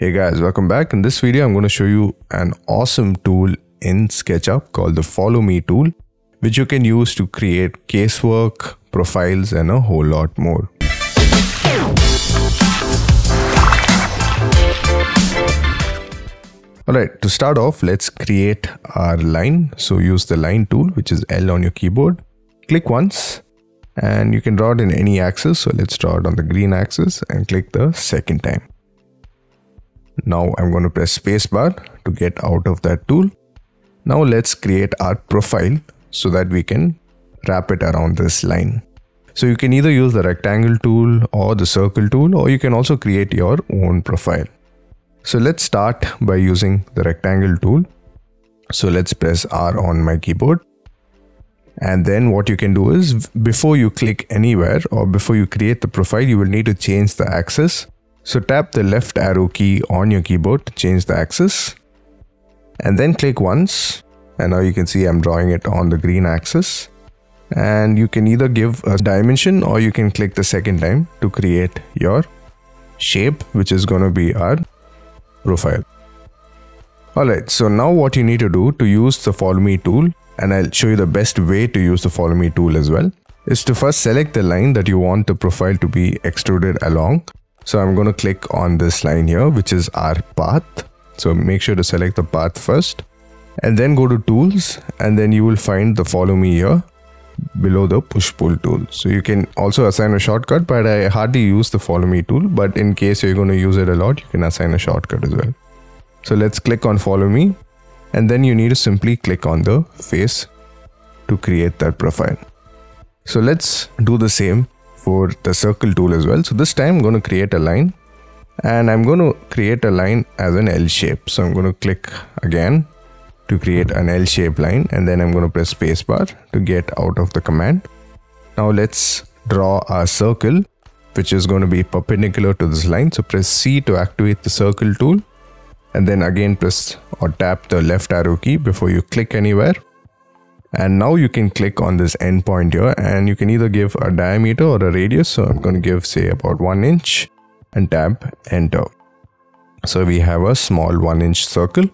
Hey guys, welcome back. In this video, I'm going to show you an awesome tool in SketchUp called the Follow Me tool, which you can use to create casework, profiles, and a whole lot more. Alright, to start off, let's create our line. So use the line tool, which is L on your keyboard. Click once and you can draw it in any axis. So let's draw it on the green axis and click the second time. Now I'm going to press spacebar to get out of that tool. Now let's create our profile so that we can wrap it around this line. So you can either use the rectangle tool or the circle tool or you can also create your own profile. So let's start by using the rectangle tool. So let's press R on my keyboard. And then what you can do is before you click anywhere or before you create the profile, you will need to change the axis. So tap the left arrow key on your keyboard to change the axis and then click once. And now you can see I'm drawing it on the green axis. And you can either give a dimension or you can click the second time to create your shape, which is going to be our profile. Alright, so now what you need to do to use the follow me tool, and I'll show you the best way to use the follow me tool as well, is to first select the line that you want the profile to be extruded along. So I'm going to click on this line here, which is our path. So make sure to select the path first and then go to tools and then you will find the follow me here below the push pull tool. So you can also assign a shortcut, but I hardly use the follow me tool. But in case you're going to use it a lot, you can assign a shortcut as well. So let's click on follow me and then you need to simply click on the face to create that profile. So let's do the same for the circle tool as well. So this time I'm going to create a line and I'm going to create a line as an L shape. So I'm going to click again to create an L shape line and then I'm going to press spacebar to get out of the command. Now let's draw a circle which is going to be perpendicular to this line. So press C to activate the circle tool and then again press or tap the left arrow key before you click anywhere. And now you can click on this endpoint here and you can either give a diameter or a radius. So I'm going to give say about one inch and tap enter. So we have a small one inch circle.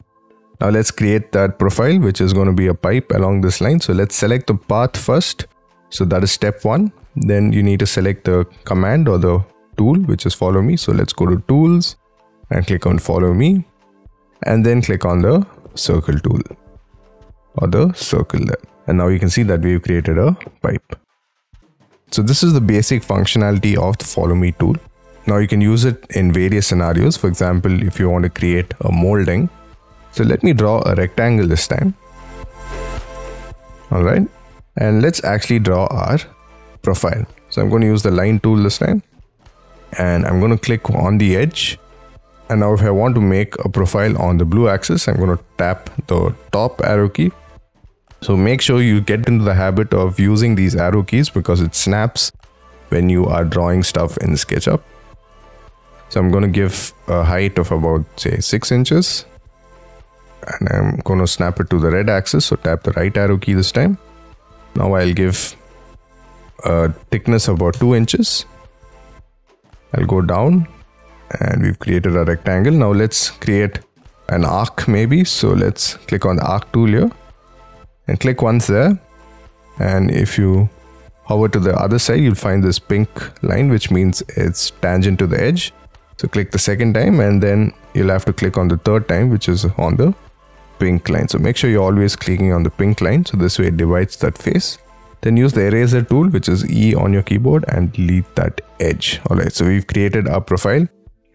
Now let's create that profile, which is going to be a pipe along this line. So let's select the path first. So that is step one. Then you need to select the command or the tool, which is follow me. So let's go to tools and click on follow me and then click on the circle tool or the circle there. And now you can see that we've created a pipe. So this is the basic functionality of the follow me tool. Now you can use it in various scenarios. For example, if you want to create a molding, so let me draw a rectangle this time. All right. And let's actually draw our profile. So I'm going to use the line tool this time. And I'm going to click on the edge. And now if I want to make a profile on the blue axis, I'm going to tap the top arrow key. So make sure you get into the habit of using these arrow keys because it snaps when you are drawing stuff in SketchUp. So I'm going to give a height of about say 6 inches and I'm going to snap it to the red axis. So tap the right arrow key this time. Now I'll give a thickness about 2 inches. I'll go down and we've created a rectangle. Now let's create an arc maybe. So let's click on the arc tool here and click once there. And if you hover to the other side, you'll find this pink line, which means it's tangent to the edge. So click the second time and then you'll have to click on the third time, which is on the pink line. So make sure you're always clicking on the pink line. So this way it divides that face. Then use the eraser tool, which is E on your keyboard and delete that edge. All right. So we've created our profile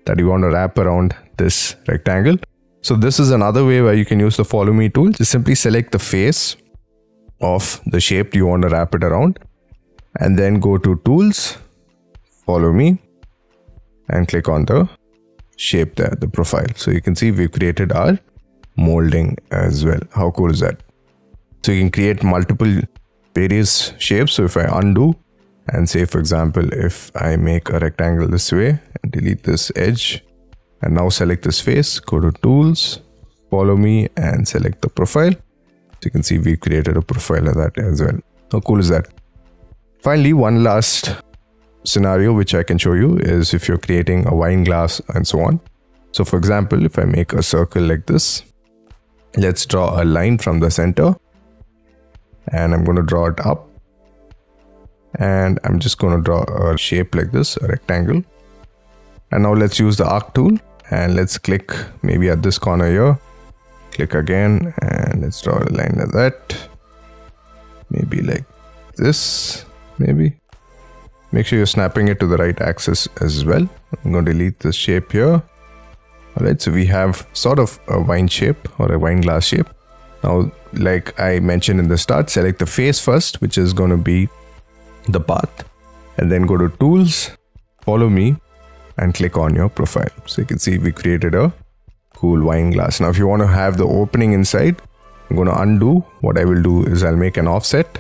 that you want to wrap around this rectangle. So this is another way where you can use the follow me tool. Just simply select the face of the shape you want to wrap it around and then go to tools, follow me and click on the shape there, the profile. So you can see we've created our molding as well. How cool is that? So you can create multiple various shapes. So if I undo and say, for example, if I make a rectangle this way and delete this edge and now select this face, go to tools, follow me and select the profile. You can see we created a profile of that as well. How cool is that? Finally, one last scenario which I can show you is if you're creating a wine glass and so on. So for example, if I make a circle like this, let's draw a line from the center and I'm going to draw it up and I'm just going to draw a shape like this, a rectangle. And now let's use the arc tool and let's click maybe at this corner here. Click again and let's draw a line like that. Maybe like this, maybe. Make sure you're snapping it to the right axis as well. I'm going to delete this shape here. Alright, so we have sort of a wine shape or a wine glass shape. Now, like I mentioned in the start, select the face first, which is going to be the path and then go to tools, follow me and click on your profile. So you can see we created a cool wine glass. Now if you want to have the opening inside, I'm going to undo. What I will do is I'll make an offset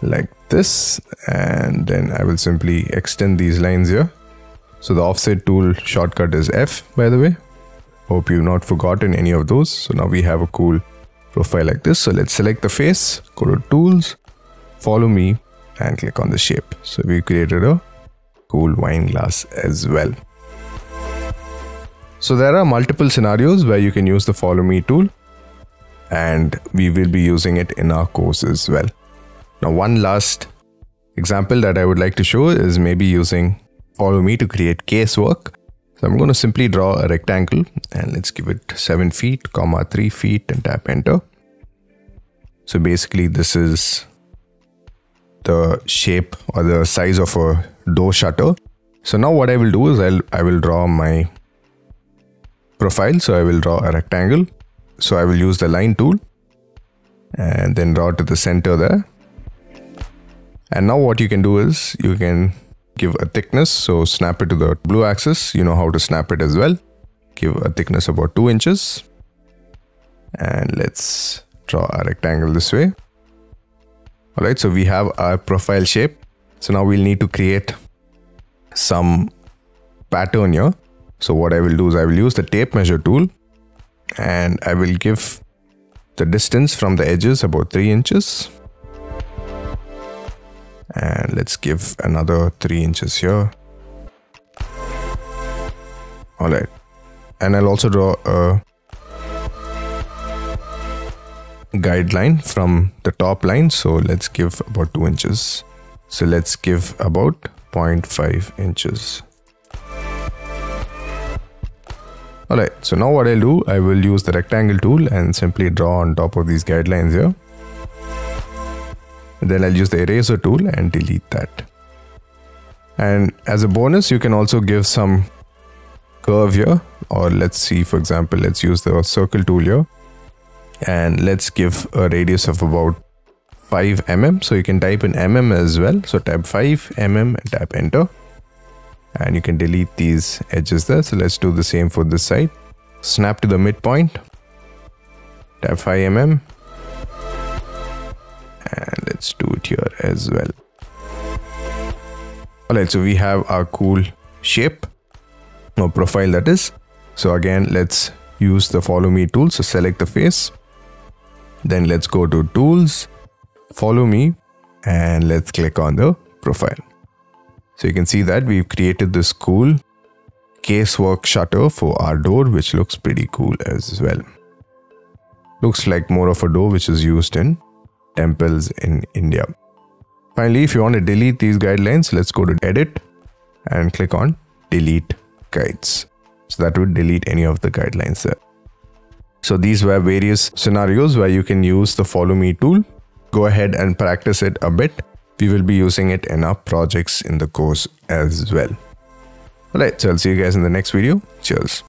like this and then I will simply extend these lines here. So the offset tool shortcut is F by the way. Hope you've not forgotten any of those. So now we have a cool profile like this. So let's select the face, go to tools, follow me and click on the shape. So we created a cool wine glass as well. So there are multiple scenarios where you can use the follow me tool and we will be using it in our course as well. Now one last example that I would like to show is maybe using follow me to create casework. So I'm going to simply draw a rectangle and let's give it 7 feet, comma 3 feet and tap enter. So basically this is the shape or the size of a door shutter. So now what I will do is I'll, I will draw my profile. So I will draw a rectangle. So I will use the line tool and then draw to the center there. And now what you can do is you can give a thickness. So snap it to the blue axis. You know how to snap it as well. Give a thickness about two inches. And let's draw a rectangle this way. All right, so we have our profile shape. So now we'll need to create some pattern here. So what I will do is I will use the tape measure tool and I will give the distance from the edges about 3 inches. And let's give another 3 inches here. Alright. And I'll also draw a guideline from the top line. So let's give about 2 inches. So let's give about 0.5 inches. Alright, so now what I'll do, I will use the rectangle tool and simply draw on top of these guidelines here. Then I'll use the eraser tool and delete that. And as a bonus, you can also give some curve here or let's see, for example, let's use the circle tool here and let's give a radius of about 5 mm so you can type in mm as well so type 5 mm and tap enter and you can delete these edges there. So let's do the same for this side. Snap to the midpoint. Tap 5 mm. And let's do it here as well. Alright so we have our cool shape. Or profile that is. So again let's use the follow me tool. So select the face. Then let's go to tools, follow me, and let's click on the profile. So you can see that we've created this cool casework shutter for our door, which looks pretty cool as well. Looks like more of a door which is used in temples in India. Finally, if you want to delete these guidelines, let's go to edit and click on delete guides. So that would delete any of the guidelines there. So these were various scenarios where you can use the follow me tool. Go ahead and practice it a bit. We will be using it in our projects in the course as well. Alright, so I'll see you guys in the next video. Cheers.